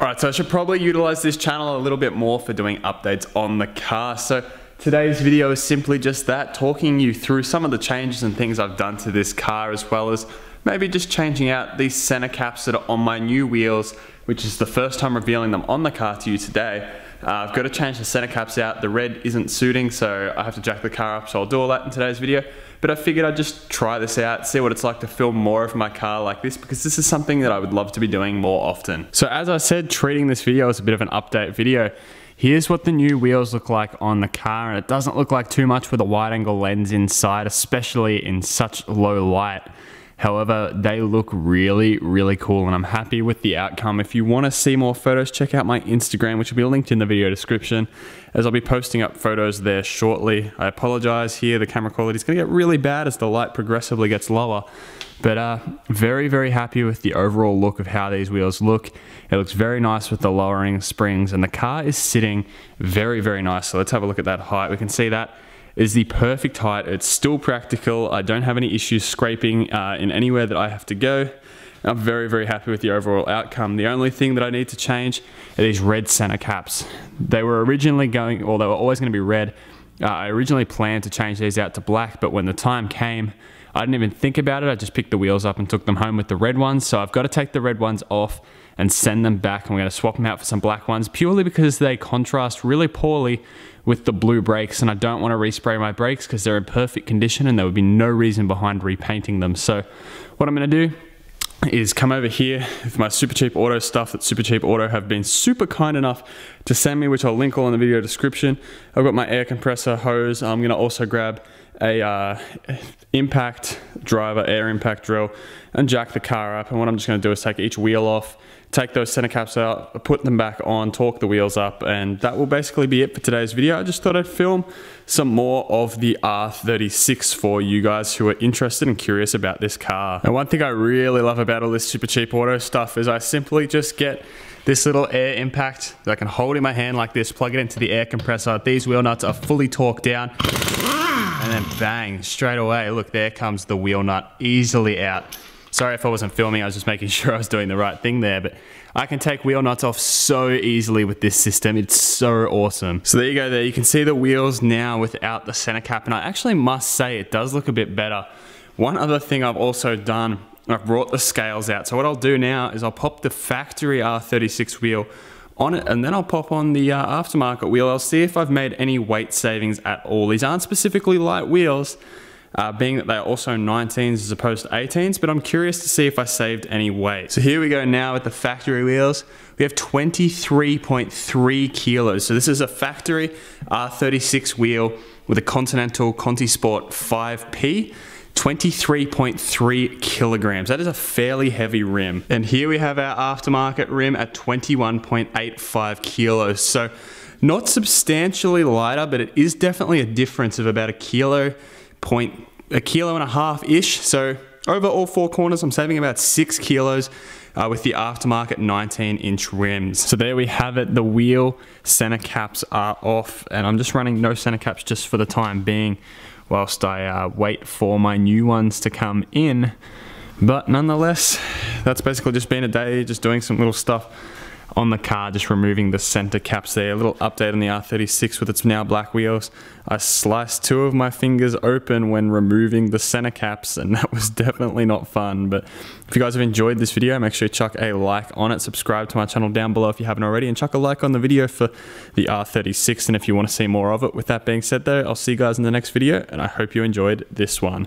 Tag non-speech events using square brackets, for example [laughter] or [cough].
Alright, so I should probably utilize this channel a little bit more for doing updates on the car. So today's video is simply just that, talking you through some of the changes and things I've done to this car as well as maybe just changing out these center caps that are on my new wheels, which is the first time revealing them on the car to you today. Uh, I've got to change the center caps out. The red isn't suiting, so I have to jack the car up, so I'll do all that in today's video. But I figured I'd just try this out, see what it's like to film more of my car like this, because this is something that I would love to be doing more often. So as I said, treating this video as a bit of an update video. Here's what the new wheels look like on the car, and it doesn't look like too much with a wide angle lens inside, especially in such low light. However, they look really, really cool and I'm happy with the outcome. If you want to see more photos, check out my Instagram, which will be linked in the video description, as I'll be posting up photos there shortly. I apologize here, the camera quality is going to get really bad as the light progressively gets lower. But uh, very, very happy with the overall look of how these wheels look. It looks very nice with the lowering springs and the car is sitting very, very nice. So let's have a look at that height. We can see that is the perfect height. It's still practical. I don't have any issues scraping uh, in anywhere that I have to go. I'm very, very happy with the overall outcome. The only thing that I need to change are these red center caps. They were originally going, or they were always going to be red. Uh, I originally planned to change these out to black, but when the time came, I didn't even think about it. I just picked the wheels up and took them home with the red ones. So I've got to take the red ones off and send them back. And we're going to swap them out for some black ones purely because they contrast really poorly with the blue brakes and I don't want to respray my brakes because they're in perfect condition and there would be no reason behind repainting them. So what I'm going to do is come over here with my super cheap auto stuff that super cheap auto have been super kind enough to send me which I'll link all in the video description I've got my air compressor hose I'm gonna also grab a uh, impact driver air impact drill and jack the car up and what I'm just gonna do is take each wheel off take those center caps out, put them back on, torque the wheels up, and that will basically be it for today's video. I just thought I'd film some more of the R36 for you guys who are interested and curious about this car. And one thing I really love about all this super cheap auto stuff is I simply just get this little air impact that I can hold in my hand like this, plug it into the air compressor. These wheel nuts are fully torqued down. And then bang, straight away, look, there comes the wheel nut easily out. Sorry if I wasn't filming, I was just making [laughs] sure I was doing the right thing there, but I can take wheel nuts off so easily with this system. It's so awesome. So there you go there. You can see the wheels now without the center cap, and I actually must say it does look a bit better. One other thing I've also done, I've brought the scales out. So what I'll do now is I'll pop the factory R36 wheel on it and then I'll pop on the uh, aftermarket wheel. I'll see if I've made any weight savings at all. These aren't specifically light wheels, uh, being that they're also 19s as opposed to 18s, but I'm curious to see if I saved any weight. So here we go now with the factory wheels. We have 23.3 kilos. So this is a factory R36 wheel with a Continental Conti Sport 5P. 23.3 kilograms. That is a fairly heavy rim. And here we have our aftermarket rim at 21.85 kilos. So not substantially lighter, but it is definitely a difference of about a kilo point a kilo and a half ish. So over all four corners, I'm saving about six kilos uh, with the aftermarket 19 inch rims. So there we have it. The wheel center caps are off and I'm just running no center caps just for the time being whilst I uh, wait for my new ones to come in. But nonetheless, that's basically just been a day, just doing some little stuff on the car, just removing the center caps there. A little update on the R36 with its now black wheels. I sliced two of my fingers open when removing the center caps and [laughs] that was definitely not fun. But if you guys have enjoyed this video, make sure you chuck a like on it. Subscribe to my channel down below if you haven't already and chuck a like on the video for the R36 and if you want to see more of it. With that being said though, I'll see you guys in the next video and I hope you enjoyed this one.